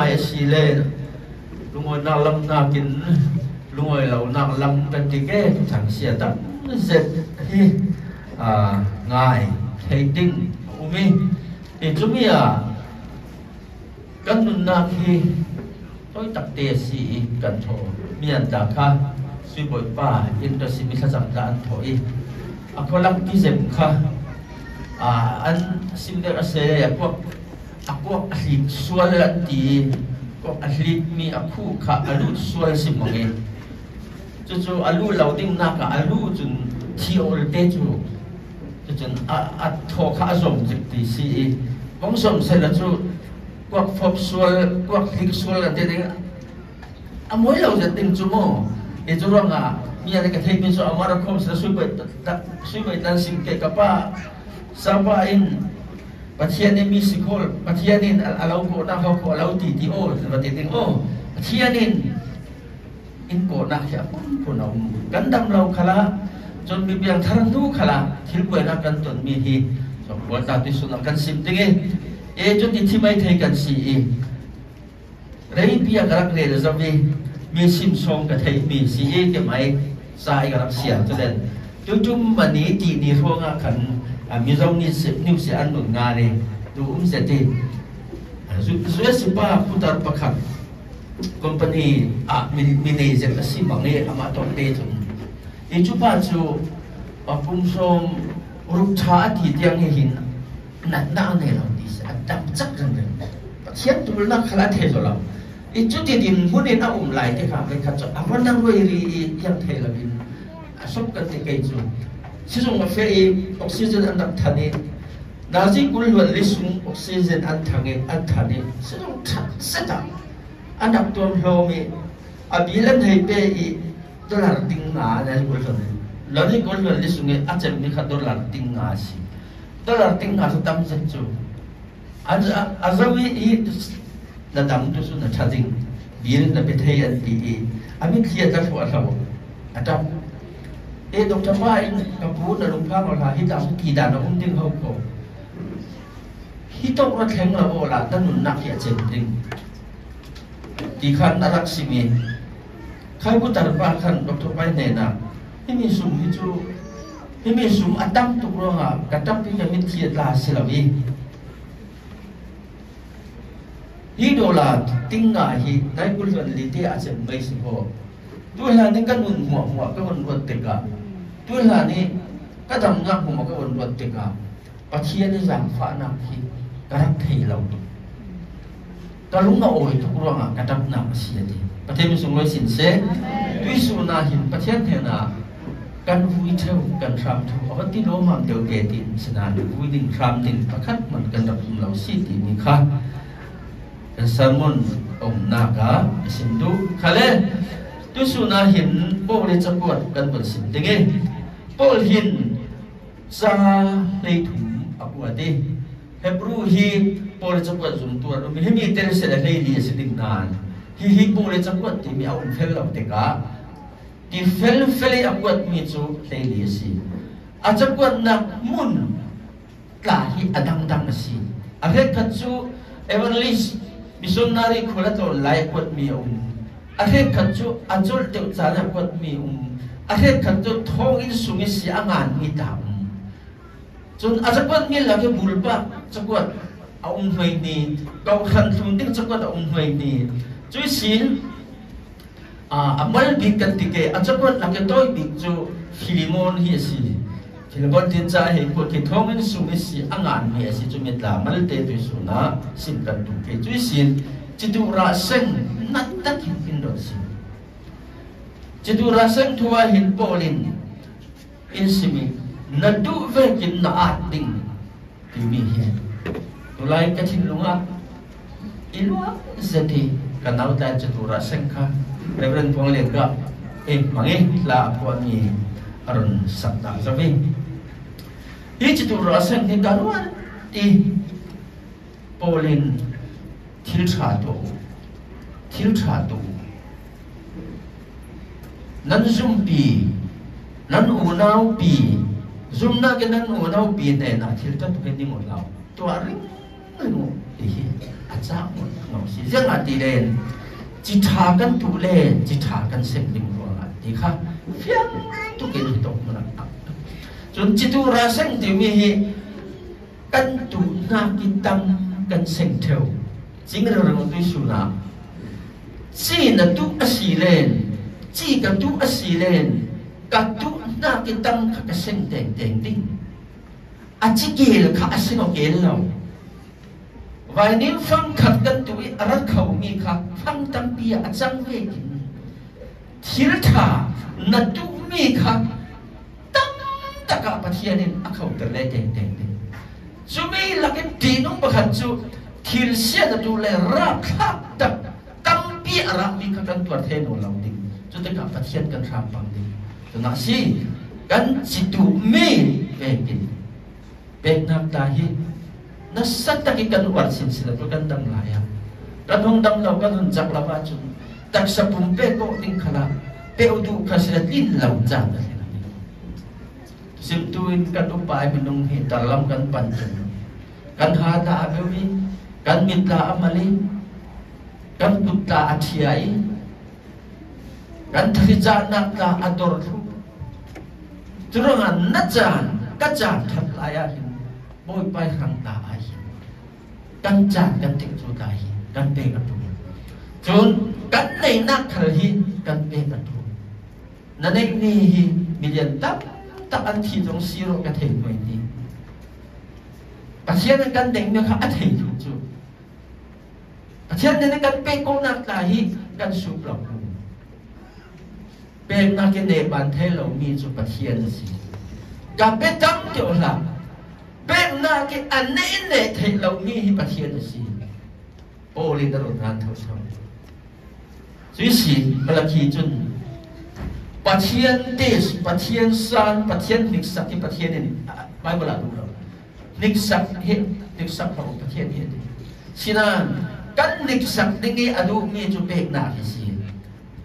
mai si le lungoi na lam kín, kin lungoi lâu na lam ta ti cái thang sia ta set hi à ngài thầy tinh umi thì chúng à, mi à các nun khi tôi tập tề xì cần thổ miền đã kha suy bội ba yên đó si mi kha giảm giảm thổi à có lắm cái dẹp kha à anh xin được xe sẽ quốc aku ahlin sual lati ko ahlin mi aku à ka alu sual simonge chu chu alu lau lauding na ka alu chun thi ol te chu chu chun a a tho kha zom jik ti si bong som se la chu ko phop sual ko hlik sual la te ding a moi lo ja ting chu mo e chu ro nga mi à ya ka thei min so amara à, khom se su ko ta su ko tan sim ke ka pa sa ba in ปัจเจเนมีสิคลปัจเจเนนเราโกนาเขาโกเราตีตีโอสิบตีตีโอปัจเจเนนอินโกนาเขียนพูนเอากันดงเราขลังจนมีเพียงทารันทุขลังทิลเปื่อนักกันจนมีที่สมบูรณ์ตาี่สุนักกันสิบติงเอเอจุดที่ไม่เที่ยงกันสีเรียนพิยากรักเรียนจะมีมีสิมซองกับไทยงมีสีเอเกไม่สายกับรักเสียงจะเด่นจุ่มวันนี้ตีนีท่วงอาขัน a à, mi zong ni se ni se an bang na ne tu um se ti zu zu su pa putar pakha company a min min ne je si bang ne ama to te tu ni chu pa chu a pum som rup tha ti tiang he hin na na ne lo ti sa dam chắc rằng ne pa chiat tu na khala the zo lo i chu ti din hu ne na um lai te kha ve kha cho a ron na roi ri yang the la bin a sop ka te kai chu sisung ma fe oxygen an dam thani nazi kul wan li sung oxygen an thange an thani sisung tha đó, an dam ton hlo mi abilan hei pe i dollar ding na na kul wan lani kul wan li sung e acham mi kha dollar ding na si dollar ding na so tam zen chu azawi i na dam tu su na thading birin na pe thei an pi i amin thia ta fu a hlaw atam he dong chapa in kapu na dong pa la hi ta ki da na um ding ho ko hi to ra theng la o la ta nun nak ya chen ding ti khan na rak si mi khai bu tar pa khan dok to pai ne na hi mi sum hi chu hi sum atam tu ro nga ka tam pi ya mi thiet la se la hi do la ting nga hi nai kul van li ti a chen mai si ho là những cái nguồn mùa mùa cái nguồn nguồn tình cảm ตุลานี้ก็ทำงานผมก็วนวนติดงานปะเทียนที่สังฝานักที่กระทำเราตลุงเอาทุกเรื่องกระทำนำเสียดีประเทศมุสลิมสินเสด้วยสุนัขหินประเทศเทนากันวุ้ยเท่ากันรำทุกอวันที่โลมามเดียวเกติสนานวุ้ยดินรำดินประคัดมันกันรับมเราสิทีนี้ค่ะกันสมุนองนากาสินดูุขเลตุสุนาหินโบเลจกวดกันบนสินดิเง polhin sa leitum apuate hebru hi pole chakwa zum tu ru mi hemi ter se la lei li se ding nan hi hi pole chakwa ti mi aun fel la te ka ti fel fel akwat mi chu lei li si a chakwa na mun ka hi adang dang si a re ka chu evangelist missionary khula to lai kwat mi aun a re ka chu achol te cha la kwat mi um a hết khăn cho thong in sung in si ang an mi ta um chun a chắc quát mi là cái bùn ba chắc quát a um huay ni câu khăn thum tiếng chắc quát a um huay ni chui xin à a mal bi kan ti ke a chắc quát là cái tôi bi chu Philemon hi si Philemon tin cha hi ko cái thong in sung in si ang an mi si chu mi ta mới te tu su na sin kan tu ke chui xin chỉ tu ra sen nát tất hiện kinh đồ xin Jitu rasem tua hin polin insimi na du ve kin na ating timi hian tulai ka chin lunga in zati kanal ta jitu rasem kha reverend pong len ka e mangi la po mi arun sakta sabi i jitu rasem ni karuan ti polin thil tha to thil tha to นั้นซุ่มปีนั้นอุณาปีซุ่มนักนั้นอุณาปีแต่นาทีก็ตุกันนี่หมดแล้วตัวริ้งเลยมั้งเฮ้ยอาจารย์หมดเราสิเรื่องอะไรเล่นจิตากันตุเล่จิตากันเสกดิมรัวละดีค่ะเฟี้ยงตุกันตกมันตักจนจิตุระเส้นที่มีกันตุนาคิตังกันเสกเทวจริงเรื่องตุสุนาจีนตุอสีเล่จีกับจุอสีเลนกัดจุหน้ากิตังขัดเส้นแต่งแดงดิ้งอาจิเกลขัดเส้นเกลเราวันนี้ฟังขัดกันตัวรักเขามีขัดฟังตั้งปีอาจังเวกินทิรธานัตุมีขัดตั้งตะกะปะเทียนินอาเขาตะเลแต่งแดงดิ้งจุมีลักินดีนุ่มประคันจุ ทิรเสียดูเลยรักขัดตั้งปีอารักมีขัดกันตัวเทน่นเรา dia nak fasiatkan serampang dia tu nak si kan situ me pekin pek nak tahi nasat tak ikan luar sin sila bukan dam layak ratung dam lakukan hancak lapa cun tak sepum peko tingkala peo tu kasirat in lau jatah Sibtuin kan upay minung hitalam kan panjang Kan hata abewi Kan mitla amali Kan putta atiyai 人推着那个阿多鲁，就让俺那家各家出来呀，不会拜上大阿姨，跟家跟地主大姨跟别个住，就跟那那客人跟别个住，那那那伊没人打，打俺体重虚弱个体弱的，把现在跟顶那个阿体重住，把现在那跟别个那大姨跟输不了。bên na cái nền bàn thế lầu mi chụp bát hiền gì gặp bên đâm kiểu làm bên na cái anh này này thế lầu mi hi bát hiền gì ô lên đó là thằng thâu sao chỉ gì mà là khi chun bát hiền tết bát hiền san bát hiền lịch sắc thì bát hiền này bài bờ là đủ rồi lịch sắc hết, lịch sắc không bát hiền hiện xin à căn lịch sắc định cái anh mi chụp bên na cái gì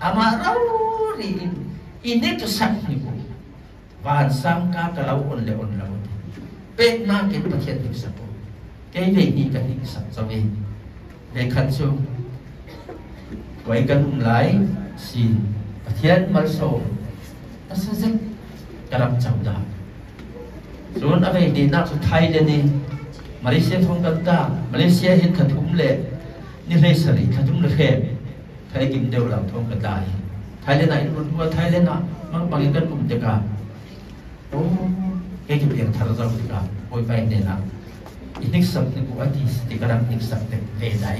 amarauri ini ini tu sang ni bu bahan sang ka pe na ke pakhet ni sapo ke ni ni ka ni sap sa ve le khan chu wai kan so asa zek karam chau da zon ave ni malaysia thong ka malaysia hit khatum le ทยกินเดียวเราท้องกระจายไทยเล่นไหนรู้ว่าไทยเล่นอะมันบางอย่างกันปุ่มจะกับโอ้ยแกจะเปลี่ยนทารุณกุลาโอ้ยไปเนี่ยนะอีกสักหนึ่งวันที่สติกรรมอีกสักเด็กเลไหะ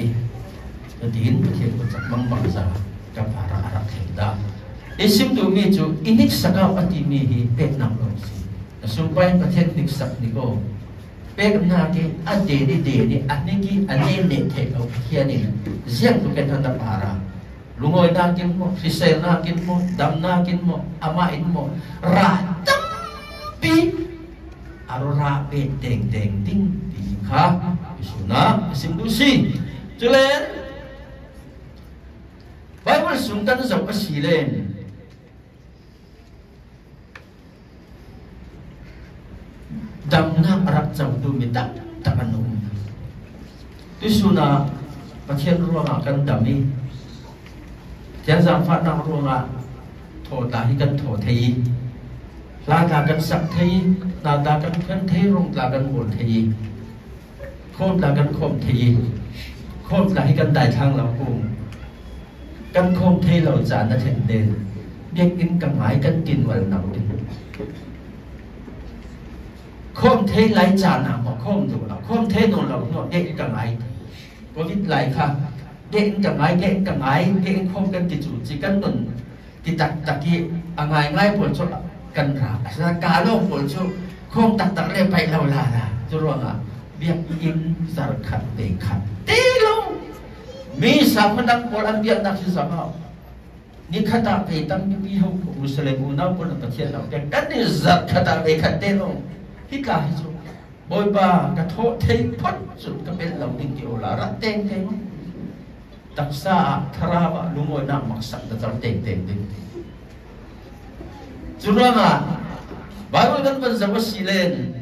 ดินเทียนกุศลมั่งมั่งซากับพราอารักเห็นได้ไอ้สิ่งตัวนี้จูอีกสักวันที่มีเป็นนำลงสิสุไยประเทศอีกสักนี่ก็เป็ดนาเี่อันเดียดเดียดอันนี้กี่อันนี้เน็่เทีอาเทียนนี่เสียงตัวเป็นปารมา Lungoy na kin mo, sisay na kin mo, dam na kin mo, amain mo. Ratampi! Aro rapi, deng deng ding, di ka. Isuna, isimbusi. Tulen, Bible sungtan sa kasilen. Dam na arap sa dumitap, tapanong. Isuna, patyan ruwa ka kang dami. จะสัมผัสาวดวงละโทตาที่กันโททีลาตากันสักทีตาตากันเ่อนททรงตากันหมดทีโคตรตากันคมทีโคตรตาที่กันได้ทางเราคงกันคมทีเราจานนะเช่นเดินเรียกกินกันหมายกันกินวันหนาวดิโคมเทไหลจานหนาหมอโคมดูเราโคมเทนนเราเนาะเด็กกันไหยโควิดไหลค่ะเก่งกันไงเก่งกันไงเก่งคมกันกิจุจิกันตุนกิจจักกิองไรง่ายปวชุกันระสถานการณ์ปวดชุคงตักตะเรียไปเราลาละจุรวงอ่ะเบียกอินสารขัดเตขัดตีลง มีสามนักโบราณเบียกนักศึกษาเนี่ขัดตาเปตั้งยี่ห้อขอุสเลมูนาวุฒิประเทศเราแต่กันนี่จัดขัดตาเปขัดเตลงฮิกาฮิจุบอยบากระโถเทพจุดก็เป็นเราดิงเกี่ลาระเตงเตง taksa tharaba lungo na maksak da tar teng teng ding churanga baru dan ban zawa silen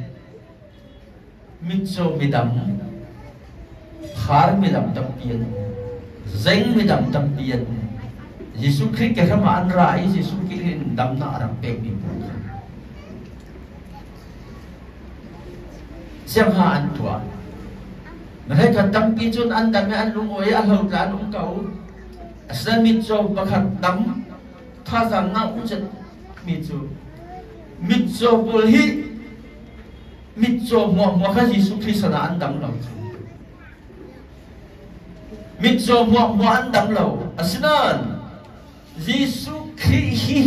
mitso midam khar midam tapian zeng midam tapian Yesu Christ ke rama an rai Yesu Christ dam na ram pe mi Xem ha an tuan ให้ขัดตั้มปีจุนอันดันไม่อันลุงโอ้ยอันหลงร้านลุงเก่าสนมิจูประขัดตั้มท่าทางน่าอุ้งจะมิจูมิจูบุลฮิมิจูมัวมัวข้ายิสุคริสนาอันดัมเรามิจูมัวมัวอันดัมเราอัศนันยิสุคริฮิ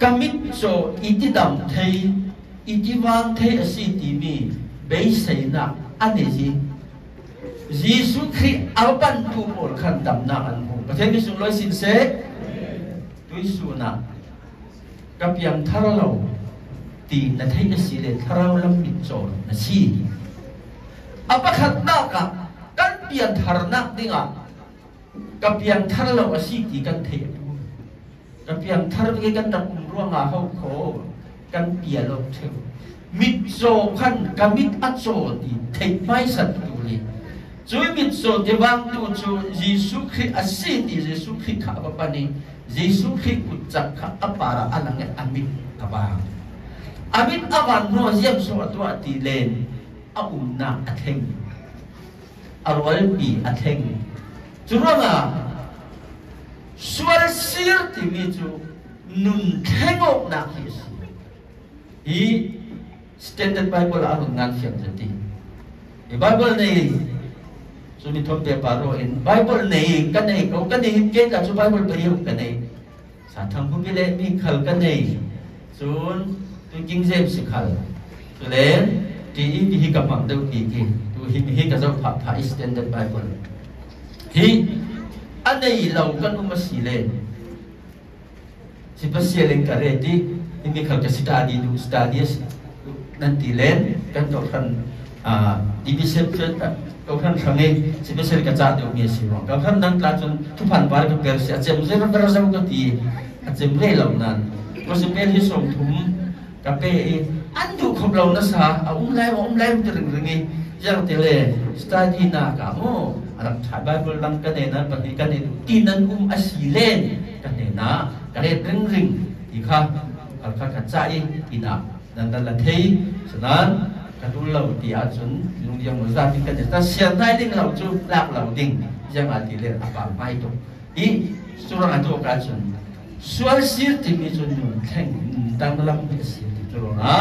กามิจูอิติดัมเทอิติวางเทอสิติมี没谁呢，安尼是。耶稣去奥班图摩看达那安布，不听你说来信息，对数呢？甲边他老，地那天那时嘞，他老啷咪做那事？阿巴看那个，跟边他那的啊，甲边他老个事地跟提，甲边他那个跟达乌罗阿好苦，跟边老跳。mít zo khăn cả mít ắt zo thì thấy mai sạch tu li chúi mít zo thì vang tu chu giêsu khi sĩ thì giêsu khi khả bà bà ni Jesus khi cụt chặt khả apara alang amit abang amit abang no yếm zo tu thì lên aum na atheng arwal bi atheng churanga suy sir thì mi chu nun thengok na hi Standard Bible ang ngan siyang sati. E eh, Bible na yung sumitong de paro in eh, Bible na yung kanay ko kanay hipke ka lah. so Bible pa yung kanay sa tangkong kile mi khal kanay soon to King James khal so then di e hindi hikapang daw kiki to hindi hikasang pa pa e standard Bible hi anay law kan umasile si pasiling kareti e hindi khal kasi tadi do stadius นั่นตีเล่นกันตัวท่านดีพิเศษตัวท่านสังเกตสิ่งที่กิดจากตัวมีสิ่งรองตัวท่านนั่นกางจนทุกผ่านไปก็เกิดเสียเจมส์เริ่มจะรู้ก็ตีอเจมส์เม่เหล่านั้นเพราะสิ่งที่ส่งถุงกับเป้อันดูของเราเนะสาเอาอุ้มแล้วอุ้มแล้วจะเรืงเรืงนี้ยากทีเลยสตาร์ทีน่ากามอรับชาบาบลังกันเองนะปฏิกันเองที่นั่นอุ้มอาสีเล่นกันเองนะกันเองเรื่องเริ่องที่ข้าข้าข้าใจที่น่า dan dan la thei sanan ka dul lo ti a chun lung yang mo za tin ka ta sian dai ding lo chu lak lo ding jang a ti le a pa pai to i sura a to ka chun sual sir ti mi chun nu theng dang la mi sir ti chu na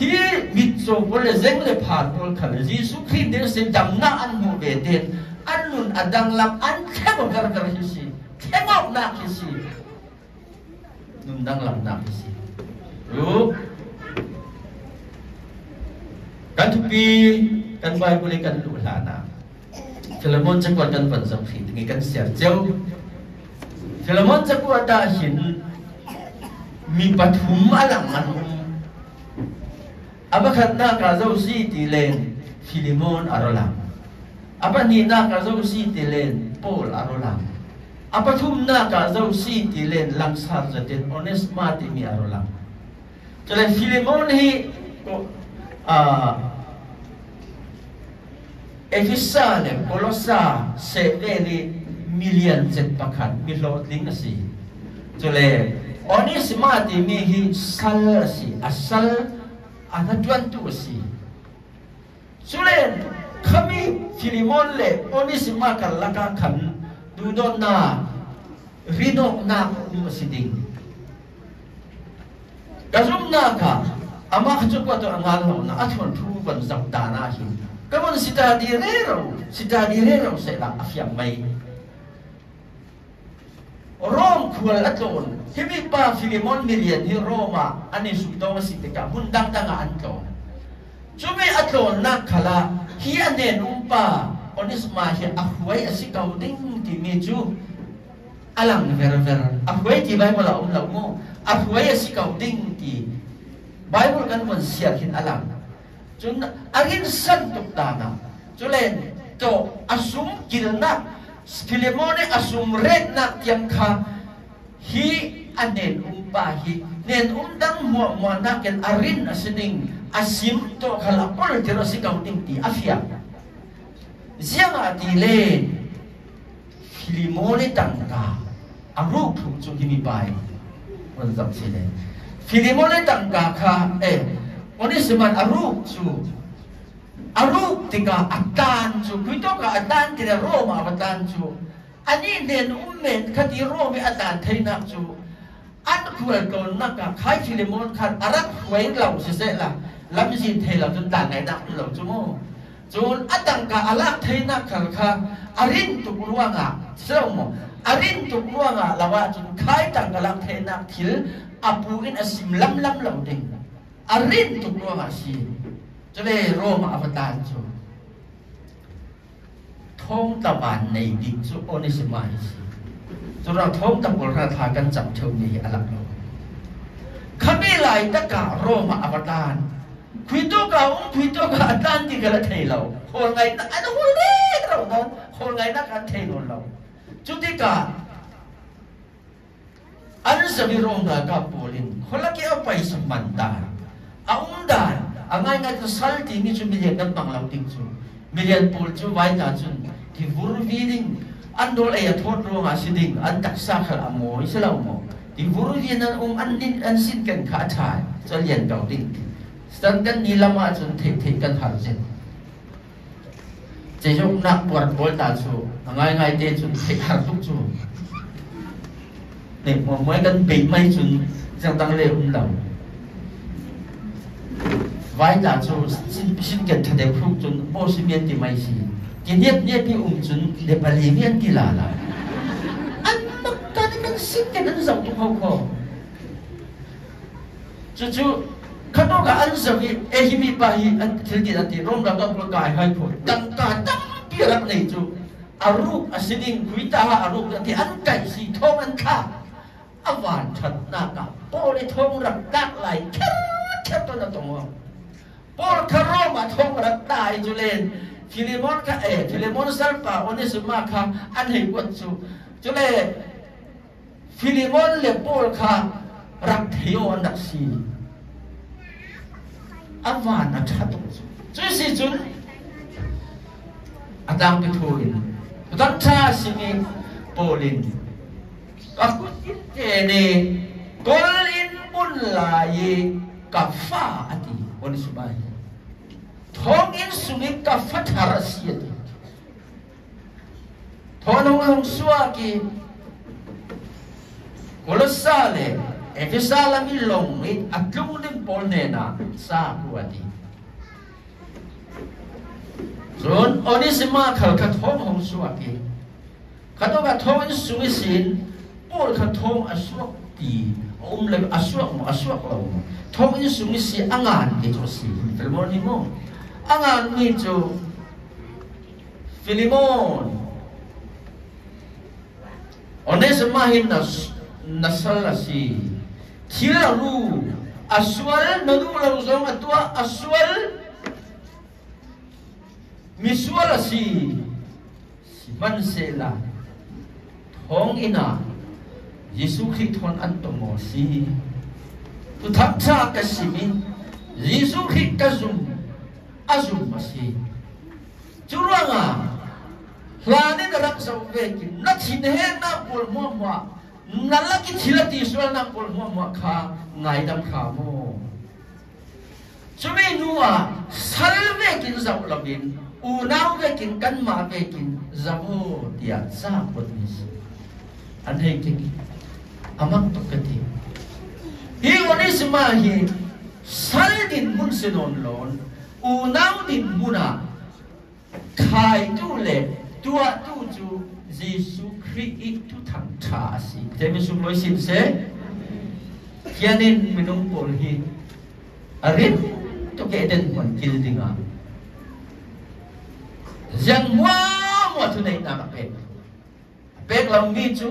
hi mi cho bol zeng le pha bol kha le gì? su khri de se dam na an mu be den an nun adang lam an khang gar gar gì, si khang na hi si nun dang lam na hi si 干土皮，干外布里干路拉那，这罗门这块干本身皮，你干香蕉，这罗门这块大心，米巴土马拉曼，阿巴看那卡州西地嘞，皮里蒙阿罗拉，阿巴尼那卡州西地嘞，波阿罗拉。Apa tuh nak azau si dilen langsar jadi honest mati ni arulang. Jadi Filemon ni à ờ. Edisane Colossa sẽ đến đi million chết bạc hẳn mi lô tính gì cho lẽ Onisma thì mi hi sal si asal anatuan tu si cho lẽ kami Philemon lệ Onisma cả là cả khẩn du don na rinok na mu siding Kazum na ka amak cukup tu angalau na acuan ruban zaktana hin. Kamu si dah direro, si dah direro saya lah afiam mai. Rom kual atun, kimi pa Filimon milian di Roma, ane suka tahu si teka bundang tangan atun. Cuma atun nak kalah, hia ne numpa, onis mahir akuai asik kau ding di meju. Alang, ver ver, di akuai lau malah umlamu, akuai asik kau ding di Bible kan mun siakin alam chun agin san tuk dana chulen to asum kilna filemone asum red na tiam kha hi anen umpa hi nen umdang mo mo na ken arin asining asim to kalapol tiro si kauting ti afia zianga ti le filemone tangka aru khum chu kimi bai wan zam si le ทีนมเลตังกาคาเอวันนี้สมัอารูปสูอารูปติกาอตัานสูคุยต้กาอตัานที่เราโรมาอตัานสูอันนี้เดนอุมเมคดีโรมีอตัานเทนักสูอันควรกนนักกาใครทีมันขัดอารักเวนเราเสียละลำสินเทเราจนต่านไงนนักเราจูโมจนอตังกาอารักเทนักขันคาอรินตุกรวงอ่ะเส่มออรินตุกรวงอ่ะลาว่าจนใครตังกาลักเทนักทิลอภูรินอสิมลำลำลำเด้งอารินตุกนัวมาสีจะเรโรมาอวตารจูท้องตะบานในดิจุโอนิสมาสีจะเราท้องตะบุราทากันจับเชนีอลักโลขมิลัยตะกะโรมาอวตานคุยตัวกาอุ้มคุยตัวกาตันที่กระเทยเราคนไงตะอันหุ่นเล็กเราตอนคนไงนักการเทยนนเราจุดที่กา Ano sa birong nga kapulin? Hula kaya pa isang manta. Aundan, ang nga ito salti, ni siya milyan ng panglawting siya. Milyan po siya, why not siya? Tiburo biling, andol ay atotro nga siya ding, ang taksakal ang mo, isa mo. Tiburo din ang um, anin, ansin kan kaatay, sa liyan daw din. Stang kan nilama at siya, tek-tek kan harsin. Sa siyong nakpuan po tayo, ang nga ito, tek-harsok siya. để mà mới gần mấy chúng rằng đang lệ um lòng vài là số xin xin kể thật đẹp phúc chúng bố xin biết mấy gì cái nhiệt nhiệt thì um chúng để bà lý viên là là anh mắc ta nên xin cái nên dọc trong hậu khổ chú chú khát đâu anh sợ bị bà hi anh thấy cái anh thì rôm ra các con cái hai phổi tăng cả tăng biết làm này chú aruk asining kuita aruk thì anh cảnh gì thong anh khác à hoàn thật là cả bố đi thông rằng lại chết chết tôi là tổng hợp bố khá rô mà thông rằng đại cho lên Philemon ka e Philemon sarpa onesima ka anhe kwatsu cho lên Philemon le bố ka rằng thiếu anh đặc sĩ à hoàn là chát tổng hợp chú sĩ chú Adam cái thôi Đó cha sĩ nghe bố lên akutikene tolin bunlayi kafa ati oni subai thong in sungi kafa tharasi ati thonong hong suwa ki kolosale efisala mi longi aklungin polnena sa kuati Zon onisima kal kathong hong suwa ki Kato kathong in sungi sin Or ka thong aswak ti Om le aswak mo aswak lo Thong in sumi si angan ni cho si Telmon ni mo Angan ni cho Filimon Onay sa mahin nasal na lah si Kira lu Aswal nado du la usong aswal Miswal lah si Si man sela lah. Thong ina ina Jesus khi thon ăn tổ mò si tu thắp ra cái gì mình Giêsu khi cái zoom a zoom mà si chú rằng à là nên đặt sâu về kí nó chỉ thế nó buồn mua mua nó là cái chỉ là tỷ số nó buồn mua mua khá ngày đâm khá mua chú mình nua à, sal về kí dạo làm đến u nao về kí căn mà về kí dạo tiệt ra quân anh thấy cái อมังตุกติฮีวันิสมาฮีสัดินมุนสินนลนอูนาวดินมุนาคายตูเลตัวตูจูยิสุคริอิตุทังชาสิเจมิสุมวยสินเซียนินมินุปลฮีอารินตุกเอเดนมันกิลดิงาจังว่ามัวทุนเองนักเป็นเป็กลำบีจู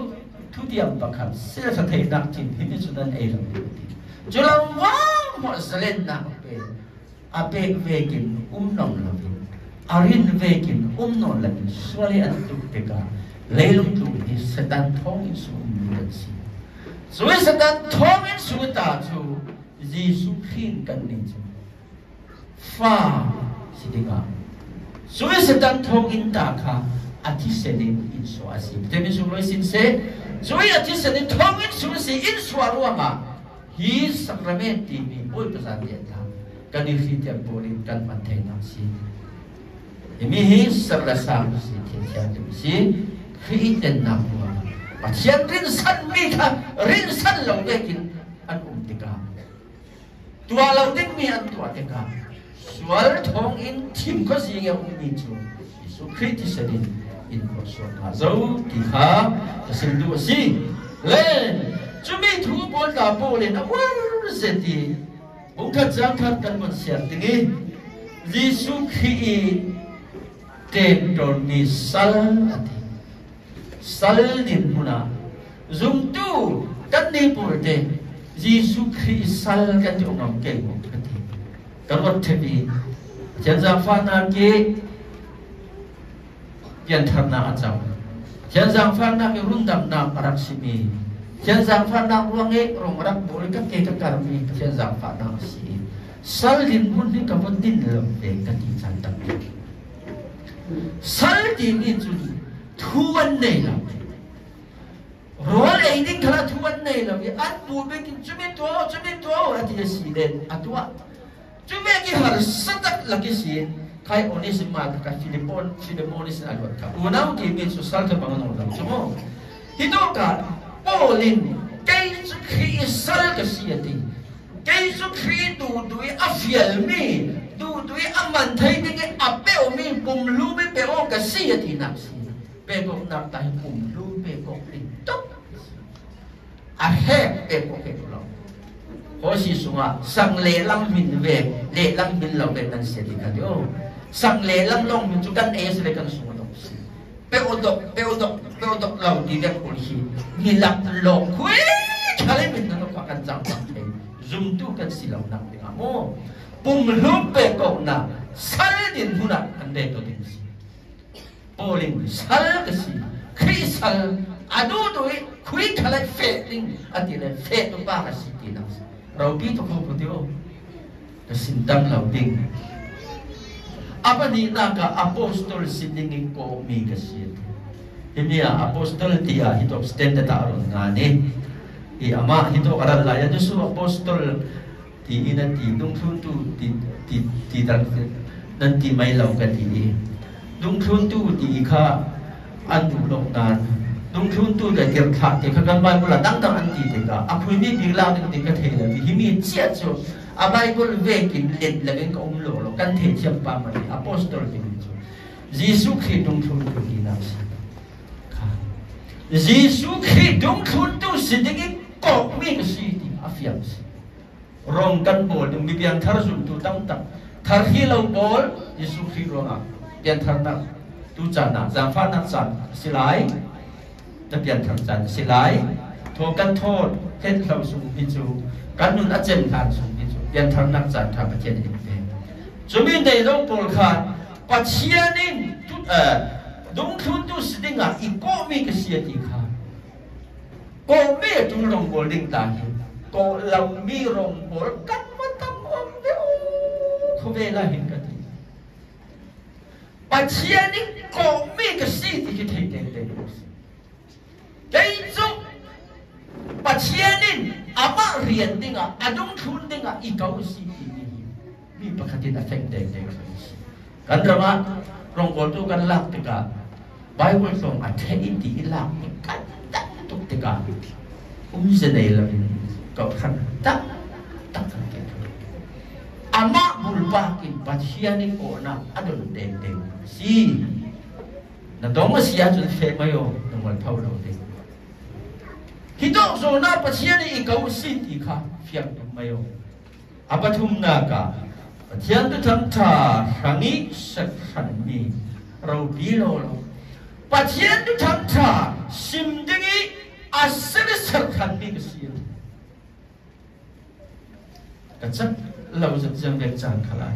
드디어 bakal sila sa tayo nakin hindi sudan ay lang hindi julang wang mo salin na ape ape vekin umnong labin arin vekin umnong labin swali at tuktika leilong tukti sa tantong isu umulan siya suwi sa tantong isu tato Yesu kin kanin siya fa siya nga suwi sa tantong intaka ati sene in so asi teme so lo sin se so ya ti sene tong in so si in so ru ama hi sacramenti mi oi pesan dia ta kan di si tiap poli kan mate na si hi sabra si ti ti si fi ten na ru ama pa sian an um tua lo mi an tua te ka tong in tim kos yang umi itu. So kritis sedih. Lah in for so ka zo ki kha ka sim du si le chu mi thu bol da bo le na war se ti bu ka jang khat kan mon sia ti ngi li su khi i te to ni sal ati sal ni puna zum tu kan ni pur te Yesu Christ sal kan ti ongam ke ko kan ti kan wat te ni jan za fa na ke yang terna acam yang zang fan nak irundam na parak simi yang zang fan nak ruangi rong rak boleh ke kita karmi yang zang fan nak si salin pun ni kapotin lem dekat di cantam salin ni juli tuan ni lah Rolai ini kalau tuan ni lah, ya aku bikin cumi tua, cumi tua orang dia sini, aduh, cumi lagi harus setak lagi sih, kai onesima ta filipon filemonis alwa ta unau ki mi so salta bangan ulam sumo hidoka polin kai su kri sal ka siati kai su kri du du afial mi du du aman thai ni ke apeo mi pumlu mi pe o ka siati na pe ko na tai pumlu pe ko tok a he pe ko ke lo ko si sunga sang le lang min ve le lang min lo ke tan siati ka dio sang lelang long menunjukkan ia sedekan semua dong. Peodok, peodok, peodok lau di dek polisi. Nilak long kui, kalian minta nak pakai jangkang Zoom tu kan silau nak dengan mu. pumlupe pekok na, sal din huna anda itu dengan si. Poling sal kesi, krisal adu tu kui kalian fading, adi le fading pakai si dia. Rau bi tu kau betul. Tersintam lau dengan. Abadina ka ah, apostol sidingin ko umigasit. Ah, Himiya apostol tiya ito abstente taaron nga ni. I ama ito karalayan niyo so apostol ti ina ti dungsuntu ti ti ti nan ti may law ka ti. Dungsuntu ti ika an tu dulok nan. Dungsuntu da tirkha ti kagamban mula dangdang ang ti ka. Apoy mi bigla ng ti kathela ti himi siya so. Abay kol vekin led la kaong lo lo kan the chiam pa ma ni apostol ki ni chu jisu khri tung thun tu ni na si kha jisu khri tung thun tu si de ki ko mi si ti afiam si rong kan bol dum bi pian thar zum tu tam tam thar hi lo bol jisu khri rong a pian thar na tu cha na jam pha na chan silai ta pian thar chan silai tho kan thot hết lòng sùng đi chú กันนุนอาเจนทานสูงที่สุดยันทำนักจัดทำประเทศอินเดีย Jumin dari dong polkan, pasianin tu, eh, dong tu sedinga ikomi kesiatika. Kome tu dong bolding tadi, ko lau mi rong polkan matang om deo, kome lahin kati. Pasianin kome kesiati kita teng teng bos. Dari dong pasianin apa riat dinga, adong tu dinga ikau siatika. Ini perkataan asyik dek dek sains. Kan terma, rongkol tu kan lak tiga. Baik pun song, ada ah, ini hilang. Kan tak tuk tiga. Umisa dah hilang ini. Kau kan tak, tak kan dek. Anak bulbakin, pasia ni kok oh, nak, adun dek dek. Si, na doma siya tu dek mayo, nombor tau dek dek. Hidup zona pasia ni ikau siti ka, fiak dek mayo. Apa tu menaka? Apa 现在咱查生意是生意，肉皮肉肉；把现在咱查心情意，阿是的是肯定是有。个这老是这样的讲出来，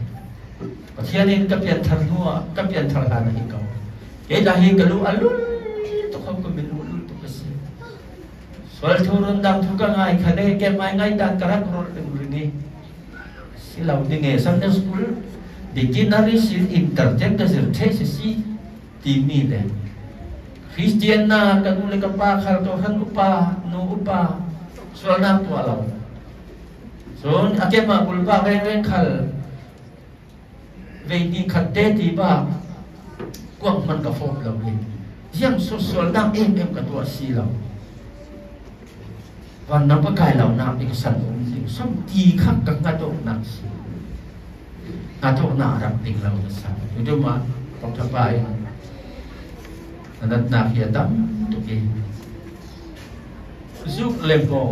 把现在个变成什么？个变成了哪一个？也就是个路阿路，都看不明路路都不是。所以，突然当突然爱看的，跟买爱当，个人可能领不领呢？la udinge samnya school di kinari sil interjek ka sil tese si timile christian na kanule ka pa khar to han upa no upa so na to ala so ake ma kul pa ve ve khal ve ni khatte ti ba kwang man ka fon la ve yang so so na em em katua to si la วันนับกายเหล่านามเอกสันสิ่งสมทีขักกังกาโตนักกาโตนารับติงเราจะสั่งอยู่ด้วยมาของทับไปนั้นนาเพียดัมตุกีจุกเลมกง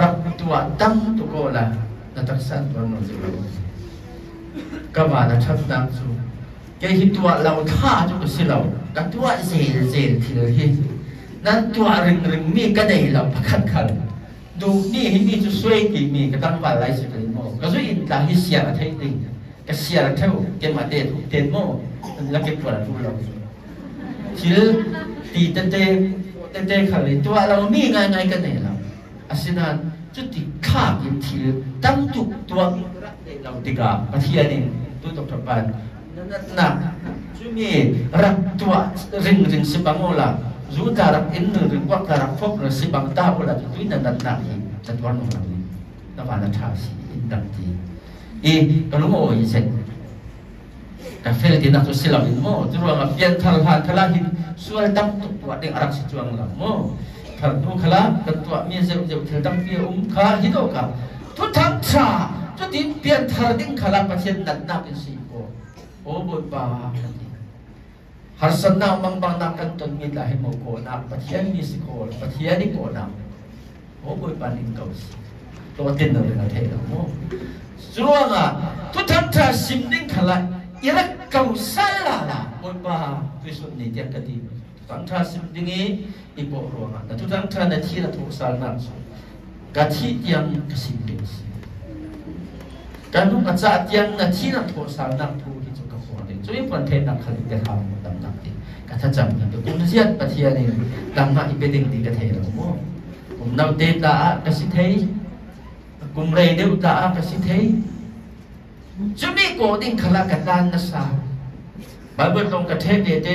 รับตัวดำตุโกละนันทักษันตัวนนสิโลกบาลชัดนังสุแกหิตัวเราท่าจุกสิเราตัวเซนเซนทีละที่นั่นตัวริงริงมีก็ได้ลำพักกันดูนี่ให้มีจะสวยกี่มีก็ตั้งว่าไรสิป็นโมก็สุอินตาี่เสียร์ไทยติงก็เสียรเท่าเกมาเดทเดนโมแล้วก็ปวดทุเราชิลตีเตเตเตเตขันเลยตัวเรามีไงไงก็ได้ลำอาศินันจุดที่ข้ากินทีตั้งจุกตัวเราติกาประเทศนี้ตัวตกทบันนั่นน่ะจุมีรักตัวริงริงสิบังโมลา dù ta zu tarak innu ri wa tarak phok na si bang ta wala tu ina na na hi ta tuan no ni na ba na tha si in dam ti e to no o i se ta fel ti na tu silam in mo tu ruang a pian thal ha thala hin sual dam tu tu de arak si chuang la mo thar tu khala ta tu mi se je thel dam pi um kha hi do ka tu tham cha tu tin pian thar ding khala pa chen nat na kin si ko o bo ba ha har sanna mang bang na kan ton mi la he mo ko na pathian mi si ko pathian ni ko na o ko pan in ko to tin na le na the na mo suwa nga tu tham tha sim ding khala ira kau sala la o pa tu so ni tiak ka ti tham tha sim đinh e ipo bộ nga na tu tham tha na thi na thu sal na so ka thi tiang ka sim đinh, ka lúc ka cha tiang na thi na thu sal na thu จู่ๆประเทศนั้นเขิจะทำตำมัามติดก็ถ้าจำกันตัวกุมเสียประเทศนี้ตามว่อีเป็นดิงดีกระเทยแล้วก็ผมเราเดต้าก็สิเทยกุมเรย์เดวต้าก็สิเทยจุดนี้ก็ดิ่งขลักกระดานนะสาวบาบุตรงกระเทยเดต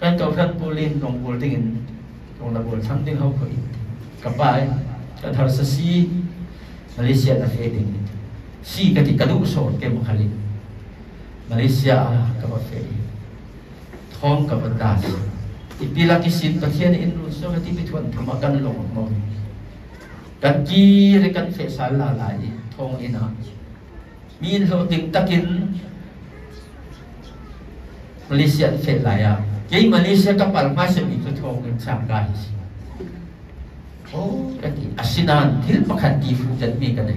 กันกับท่านปูลินตรงปูติินตรงระบุทั้งที่เขาคยกับไปกับทางสซีมาเลเซียนะเฮดิงสีกติกาดุสโอดเกมขลิ่มาเลเซียกับฟิท้องกับดาอีปีลักิสินประเทศอินโดนีเซียที่ไปทวนธรมกันลงมองกันกีเรกันเฟสาลาลายทองอินามีโลติงตะกินมาเลเซียเฟสลายยิ่มาเลเซียกับปัลมาสมีทองกันสามไดโอ้กันที่อาชินานที่ประคันดีฟูจะมีกันเลย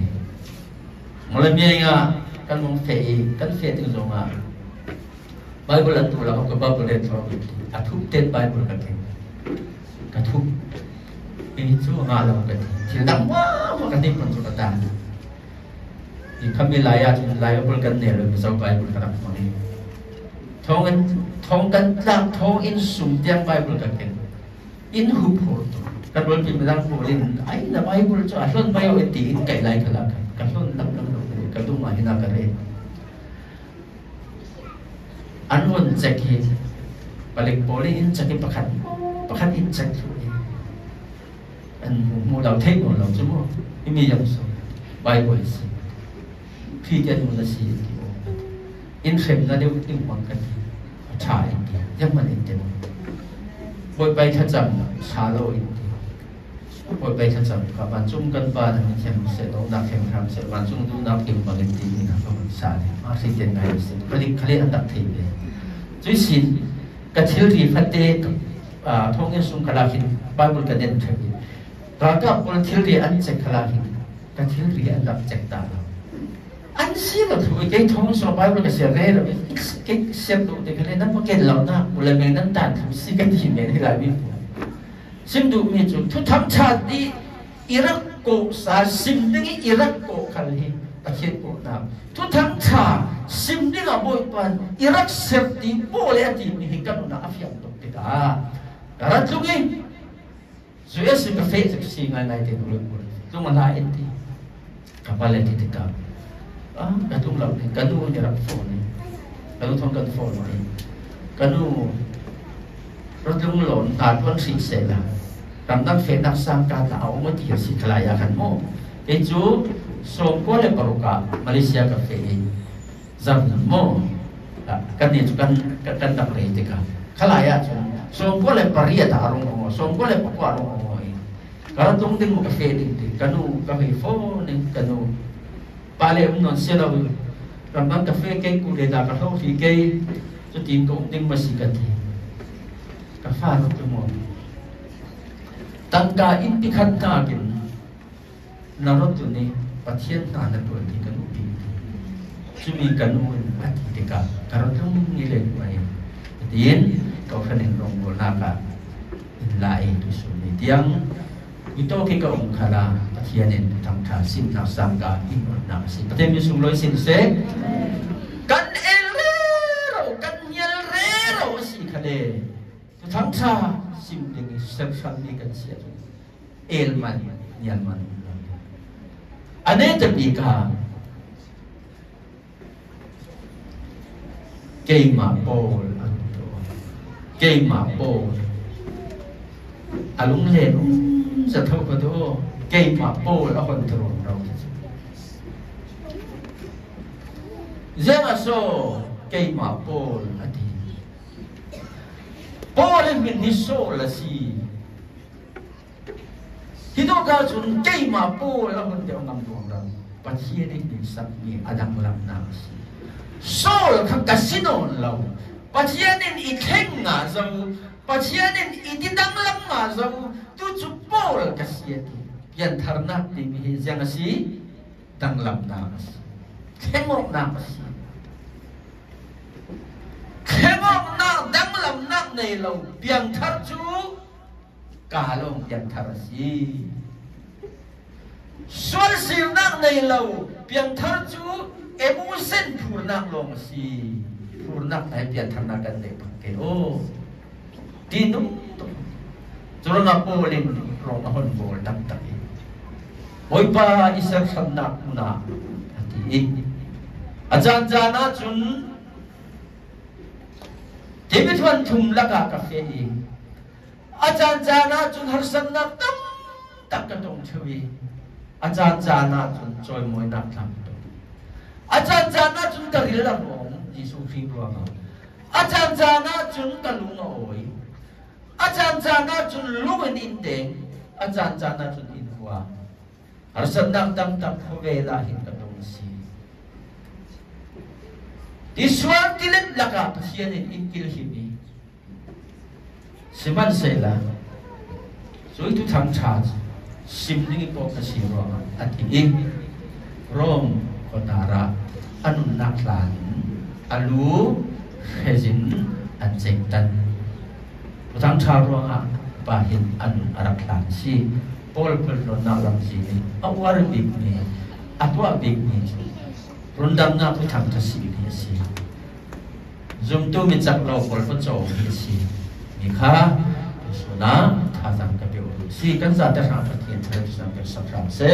มาเลเซียอ่ะกันองเสียกันเสียตัวลงมาไบเบิลตัวเราก็บับเบิลตัวกันกระทุบเต็มไบเบิลกันเองกระทุบปีชั่วงาเรากันเชื่อดังว้ามากันที่คนสุดตานที่คำวิลายาที่ลายเบิลกันเนี่ยเลยมีสองไบเบิลกันตรงนี้ท้องกันท้องกันจาบท้องอินสุ่มเตียงไบเบิลกันเองอินหุบหัวตัวกันบอกพี่มาดังโฟลินไอ้หน้าไบเบิลจะอ่านไม่เอาไอ้ตีนไก่ไล่ทะเลกันที่เราจะเล่นอันนู้นจะกินบาลิกโบลิ่งจะกินประคันประคันอินจะกินอันหมูเราเทคโนเราจะมูไม่มีอย่างสูงไว้บ่อยสิพี่เจ้ะมูจะสีก่อินเข็มแล้วเดี๋ยวติ้งหวังกันชาอินเดียยังมันอินเดียบนไปขจังชาโลอินเดียพูดไปชั้นสองกับบรรจุกันบ้านเข็มเสร็จล้องดักเข็มครับเสร็จบรนจุมดูนับเข็มบานทีนะครับสาดมาสิเจนไปสิพอดีเขาเียอันดับทีเลยจุดสินกระเทือรีพัดเตะอท้องยังสูงขลาหินบ้านบุญกระเด็นทั้งยิ่งตอนก็คนเทือรีอันเจ็บขลาหินกระเทือรีอันดับเจ็บตาอันเสียก็ถูกไอท้องสูงบ้านบุญกระเสียเร็วอยๆไปเก็บเสียบตัวเด็กเลยนั่นพวกแกเหล่านั้นอุลเลมินนั่นต่างทำสิ่งที่เห็นในรายวิปุซินดูมีจุดทุกทั้งชาติอิรักโกสาซิมดึงอิรักโกคันลีตะเคียนโกนามทุกทั้งชาซิมดึงอบอยปันอิรักเซฟติโบเลติมีหิกันนะอัฟยันตุกิดาการัุกิสุเอสิมเฟซสิงไงไเตนุลู้กูตุมันไดนติกับบาลรทติกับอ่ะกระตุ้งเรเนกระตุ้งจะรับโฟนนกระตุ้งทำกันโฟนนกระตุ้งรถลุงหล่นตาดวันสีเสร็แล้ว当当非常伤感的，我们就是克拉亚很莫，也就说过了不如卡马来西亚的飞机，怎么莫啊？跟你就跟跟跟他们这个克拉亚就说过了不热的阿龙莫，说过了不过阿龙莫，搞了冬天我飞的的，跟我跟飞风的跟我，巴黎我们写了，当当的飞机古列达克飞机，就听冬天没时间的，可发了就莫。ตั้งกาอินทิคันกากินนรกตัวนี้ประเทศนานตัวที่กันุปีจึงมีกันุนอัติติกัาการทั้งนี้เลยว่าเดียนก็เแนดงลงบนลากาอินไลน์ดุสุนีเดียงอิโตคิกองคาราประเทศนี้งำทาสิมนาสังกัดอินนาสิประเทศมีสุนลอยสินเสกกันเอลเลโรกันเยลเลโรสิคาเดทั้งชา social distancing elman yanman ane tapika keima pol anto keima pol alung le sa thau pa do keima pol akon tro rau zema so keima pol ati fallen with his soul si hidugal sun kay mapo lahon ti ang amdurang pasiring din sa ni adang lam na si soul kakasino law pasiyanin iteng nga sa mo pasiyanin itidang lam nga sa mo tutu pol kasiyati yan tarna ni mihizang si danglam na si kemok na si kemok ำนักในลงเดียงทัชูกาลงยังทารสีส่วนสิ่งนักในเราเปลี่ยนทัศจูเอมูเส้นผูนักลงสีผูนักไหนเปลี่ยนธรรมนาการในพังเกโอดีนุ่มตุ่มจรวดโบลิมรองหุ่นโบลดำตะกี้โอยปาอิสระสำนักมุนาอาจารย์จานาจุนทีมิทวนทุมละกากาแฟอิงอาจารย์จานาจุนหรสันนักตั้งตักกระตงชวีอาจารย์จานาจุนจอยมวยนักทำตัวอาจารย์จานาจุนตะริลละองยิสุฟีบัวงอาจารย์จานาจุนตะลุงโอยอาจารย์จานาจุนลุงนินเดงอาจารย์จานาจุนอินหัวหรสันนักตั้งตักเวลาหินกระตงสีดิสวรรค์เล็กลักับเสียในอินกิลฮิมีสิบันเสียละสุยทุกทางชาติสิมนี้ตัวกษีรอมอันอีกรอมคนาระอันนักหลานอาลูเฮจินอันเจงตันทุกทางชาติรอมปาหินอันอรักหลานซีปอลเปิลนนารังซีนี้อวาร์บิกนี้อัตวบิกนี้รุ่นดำหน้าผู้ทำทศกิจเฮซี zoom ตัวมิจักเราบอลปัจจุบันเฮซีนี่ค่ะดูสนะท่าทางกับเบลซีกันจัดแต่ทางประเทศไทยที่จะเป็นสัปดาห์เซ่